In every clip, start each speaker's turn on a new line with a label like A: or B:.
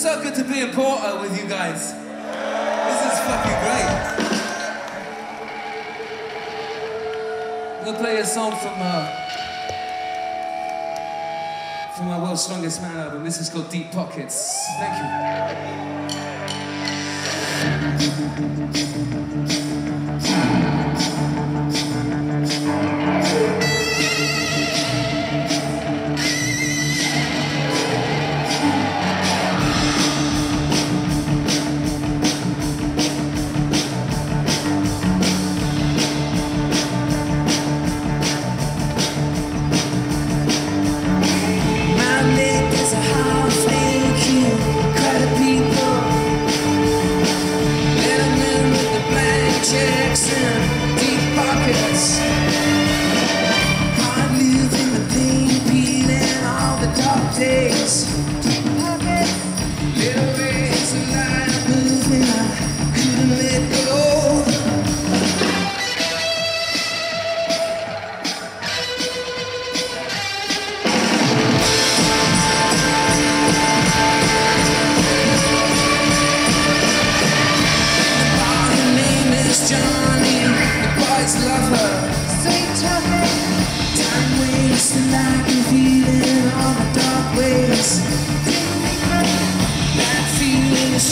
A: so good to be in Porto with you guys. This is fucking great. I'm gonna play a song from uh, from my World's Strongest Man album. This is called Deep Pockets. Thank you.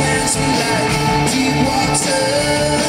B: into like deep water.